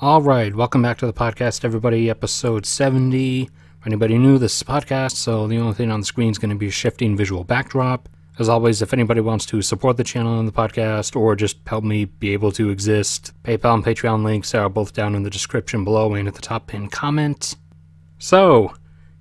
All right, welcome back to the podcast, everybody. Episode 70. For anybody new, this is podcast, so the only thing on the screen is going to be a shifting visual backdrop. As always, if anybody wants to support the channel and the podcast or just help me be able to exist, PayPal and Patreon links are both down in the description below and at the top pinned comment. So,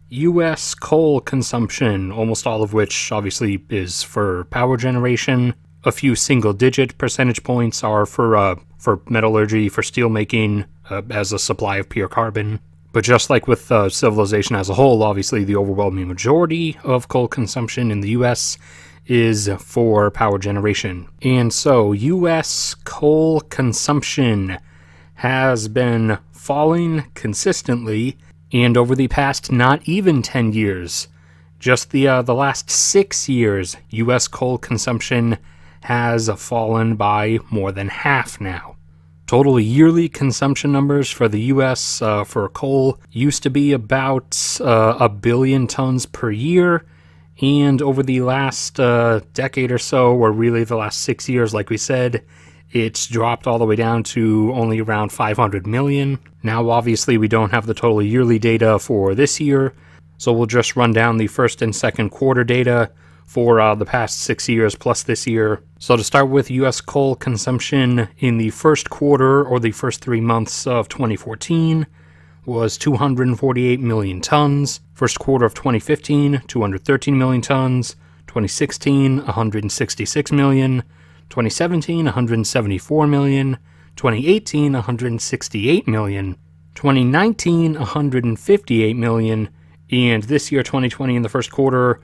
U.S. coal consumption, almost all of which obviously is for power generation. A few single digit percentage points are for uh, for metallurgy, for steelmaking, uh, as a supply of pure carbon. But just like with uh, civilization as a whole, obviously the overwhelming majority of coal consumption in the U.S. is for power generation. And so, U.S. coal consumption has been falling consistently, and over the past not even 10 years, just the uh, the last six years, U.S. coal consumption has fallen by more than half now. Total yearly consumption numbers for the US uh, for coal used to be about uh, a billion tons per year. And over the last uh, decade or so, or really the last six years, like we said, it's dropped all the way down to only around 500 million. Now, obviously, we don't have the total yearly data for this year, so we'll just run down the first and second quarter data for uh, the past six years plus this year. So, to start with, U.S. coal consumption in the first quarter or the first three months of 2014 was 248 million tons. First quarter of 2015, 213 million tons. 2016, 166 million. 2017, 174 million. 2018, 168 million. 2019, 158 million. And this year, 2020, in the first quarter,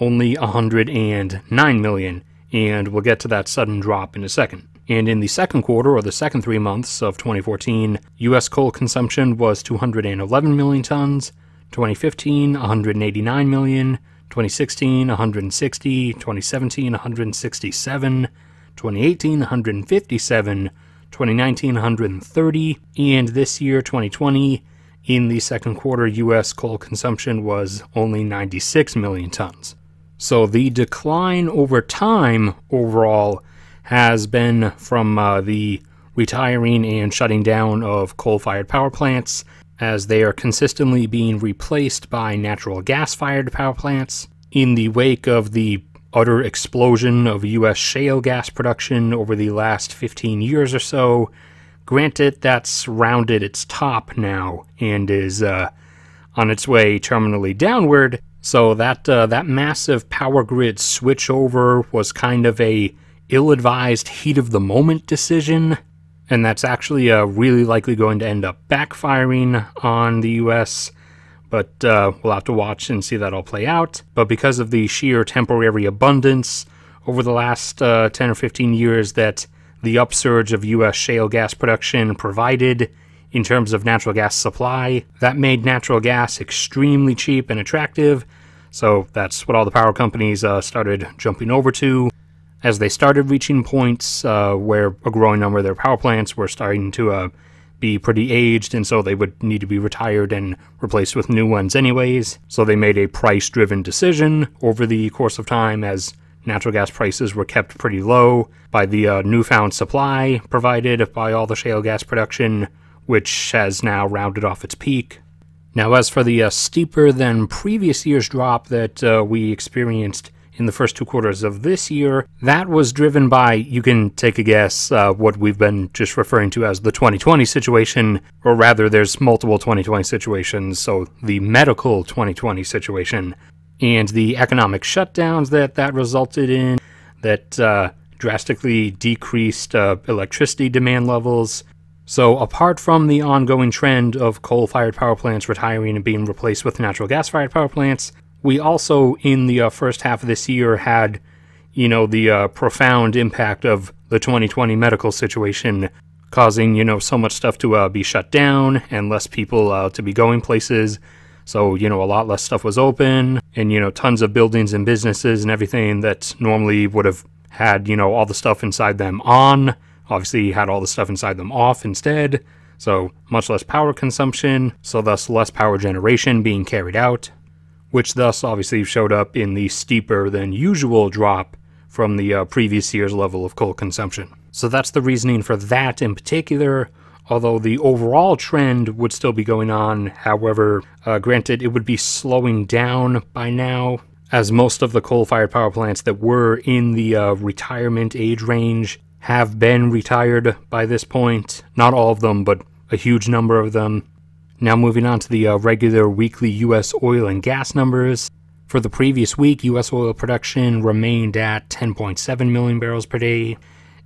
only 109 million, and we'll get to that sudden drop in a second. And in the second quarter, or the second three months of 2014, U.S. coal consumption was 211 million tons, 2015, 189 million, 2016, 160, 2017, 167, 2018, 157, 2019, 130, and this year, 2020, in the second quarter, U.S. coal consumption was only 96 million tons. So the decline over time overall has been from uh, the retiring and shutting down of coal fired power plants as they are consistently being replaced by natural gas fired power plants. In the wake of the utter explosion of U.S. shale gas production over the last 15 years or so, granted that's rounded its top now and is uh, on its way terminally downward, so that uh, that massive power grid switchover was kind of a ill-advised heat of the moment decision, and that's actually uh, really likely going to end up backfiring on the U.S. But uh, we'll have to watch and see that all play out. But because of the sheer temporary abundance over the last uh, 10 or 15 years that the upsurge of U.S. shale gas production provided in terms of natural gas supply. That made natural gas extremely cheap and attractive, so that's what all the power companies uh, started jumping over to. As they started reaching points uh, where a growing number of their power plants were starting to uh, be pretty aged, and so they would need to be retired and replaced with new ones, anyways. So they made a price driven decision over the course of time as natural gas prices were kept pretty low by the uh, newfound supply provided by all the shale gas production which has now rounded off its peak. Now, as for the uh, steeper than previous year's drop that uh, we experienced in the first two quarters of this year, that was driven by, you can take a guess, uh, what we've been just referring to as the 2020 situation, or rather, there's multiple 2020 situations, so the medical 2020 situation, and the economic shutdowns that that resulted in, that uh, drastically decreased uh, electricity demand levels, so, apart from the ongoing trend of coal fired power plants retiring and being replaced with natural gas fired power plants, we also, in the uh, first half of this year, had, you know, the uh, profound impact of the 2020 medical situation causing, you know, so much stuff to uh, be shut down and less people uh, to be going places. So, you know, a lot less stuff was open and, you know, tons of buildings and businesses and everything that normally would have had, you know, all the stuff inside them on obviously had all the stuff inside them off instead, so much less power consumption, so thus less power generation being carried out, which thus obviously showed up in the steeper than usual drop from the uh, previous year's level of coal consumption. So that's the reasoning for that in particular. although the overall trend would still be going on. However, uh, granted, it would be slowing down by now, as most of the coal fired power plants that were in the uh, retirement age range have been retired by this point. Not all of them, but a huge number of them. Now, moving on to the uh, regular weekly U.S. oil and gas numbers. For the previous week, U.S. oil production remained at 10.7 million barrels per day,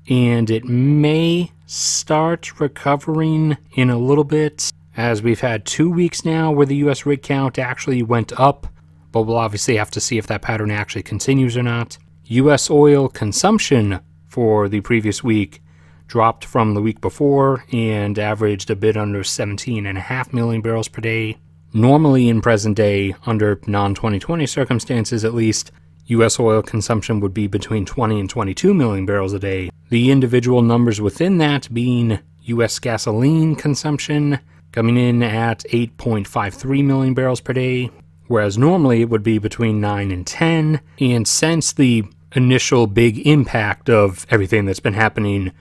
and it may start recovering in a little bit, as we've had two weeks now where the U.S. rig count actually went up, but we'll obviously have to see if that pattern actually continues or not. U.S. oil consumption for the previous week dropped from the week before and averaged a bit under 17.5 million barrels per day. Normally, in present day, under non 2020 circumstances at least, U.S. oil consumption would be between 20 and 22 million barrels a day. The individual numbers within that being U.S. gasoline consumption coming in at 8.53 million barrels per day, whereas normally it would be between 9 and 10. And since the initial big impact of everything that's been happening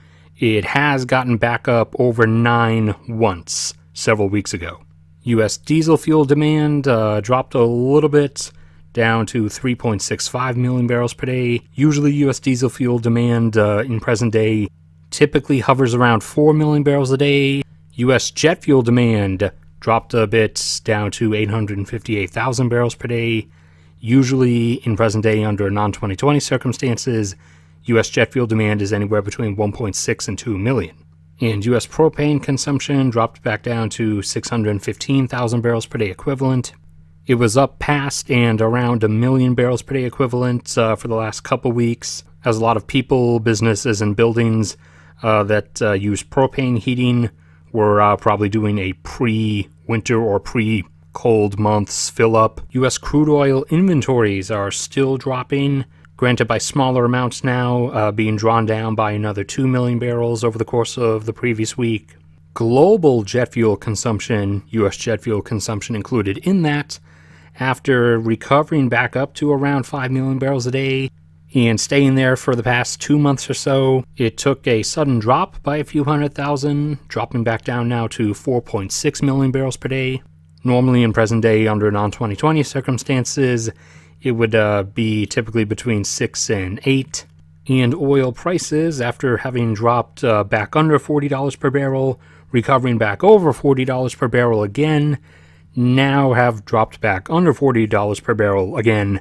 it has gotten back up over 9 once several weeks ago. U.S. diesel fuel demand uh, dropped a little bit down to 3.65 million barrels per day. Usually, U.S. diesel fuel demand uh, in present day typically hovers around 4 million barrels a day. U.S. jet fuel demand dropped a bit down to 858,000 barrels per day. Usually, in present day, under non 2020 circumstances, U.S. jet fuel demand is anywhere between 1.6 and 2 million. And U.S. propane consumption dropped back down to 615,000 barrels per day equivalent. It was up past and around a million barrels per day equivalent uh, for the last couple weeks, as a lot of people, businesses, and buildings uh, that uh, use propane heating were uh, probably doing a pre winter or pre cold months fill up. U.S. crude oil inventories are still dropping granted by smaller amounts now, uh, being drawn down by another 2 million barrels over the course of the previous week. Global jet fuel consumption, U.S. jet fuel consumption included in that, after recovering back up to around 5 million barrels a day and staying there for the past two months or so, it took a sudden drop by a few hundred thousand, dropping back down now to 4.6 million barrels per day. Normally, in present day, under non 2020 circumstances, it would uh, be typically between 6 and 8 and oil prices after having dropped uh, back under $40 per barrel recovering back over $40 per barrel again now have dropped back under $40 per barrel again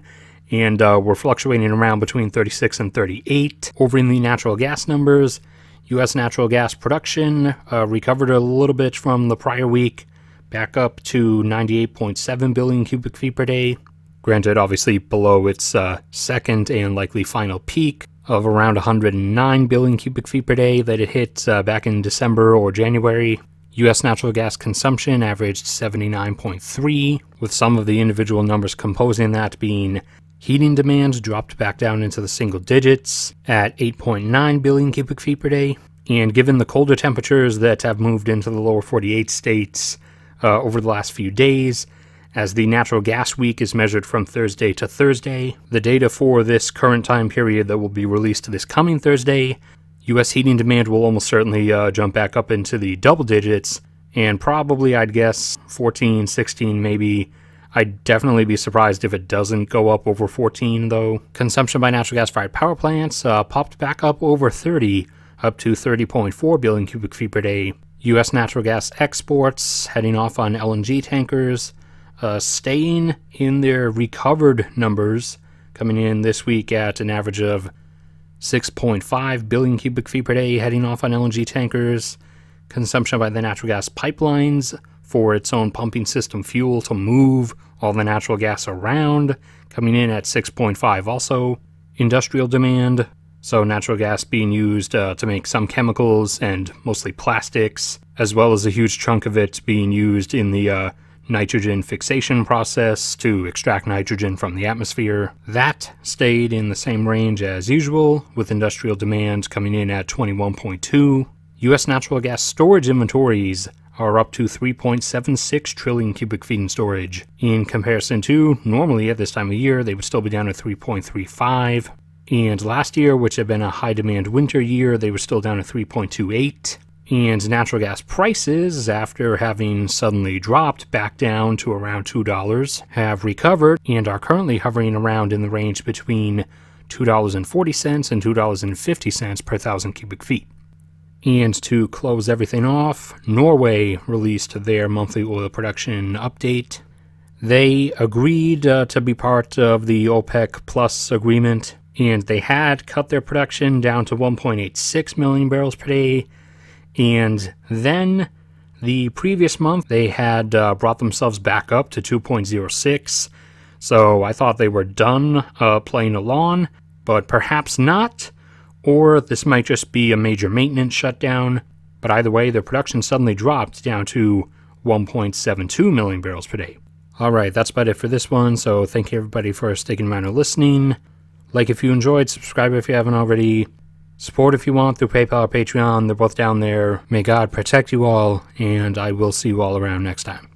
and uh, we're fluctuating around between 36 and 38 over in the natural gas numbers u.s natural gas production uh, recovered a little bit from the prior week back up to 98.7 billion cubic feet per day Granted, obviously below its uh, second and likely final peak of around 109 billion cubic feet per day that it hit uh, back in December or January. U.S. natural gas consumption averaged 79.3, with some of the individual numbers composing that being heating demand dropped back down into the single digits at 8.9 billion cubic feet per day. And given the colder temperatures that have moved into the lower 48 states uh, over the last few days, as the natural gas week is measured from Thursday to Thursday. The data for this current time period that will be released this coming Thursday, U.S. heating demand will almost certainly uh, jump back up into the double digits, and probably, I'd guess, 14, 16, maybe. I'd definitely be surprised if it doesn't go up over 14, though. Consumption by natural gas fired power plants uh, popped back up over 30, up to 30.4 billion cubic feet per day. U.S. natural gas exports heading off on LNG tankers uh, staying in their recovered numbers, coming in this week at an average of 6.5 billion cubic feet per day, heading off on LNG tankers. Consumption by the natural gas pipelines for its own pumping system fuel to move all the natural gas around, coming in at 6.5. Also, industrial demand, so natural gas being used uh, to make some chemicals and mostly plastics, as well as a huge chunk of it being used in the uh, nitrogen fixation process to extract nitrogen from the atmosphere. That stayed in the same range as usual, with industrial demand coming in at 21.2. U.S. natural gas storage inventories are up to 3.76 trillion cubic feet in storage. In comparison to normally at this time of year, they would still be down at 3.35. And last year, which had been a high demand winter year, they were still down at 3.28. And natural gas prices, after having suddenly dropped back down to around $2, have recovered and are currently hovering around in the range between $2.40 and $2.50 per thousand cubic feet. And to close everything off, Norway released their monthly oil production update. They agreed uh, to be part of the OPEC Plus agreement, and they had cut their production down to 1.86 million barrels per day. And then the previous month, they had uh, brought themselves back up to 2.06. So I thought they were done uh, playing along, but perhaps not or this might just be a major maintenance shutdown. But either way, their production suddenly dropped down to 1.72 million barrels per day. Alright, that's about it for this one, so thank you everybody for sticking around and listening. Like if you enjoyed, subscribe if you haven't already. Support if you want through PayPal or Patreon, they're both down there. May God protect you all, and I will see you all around next time.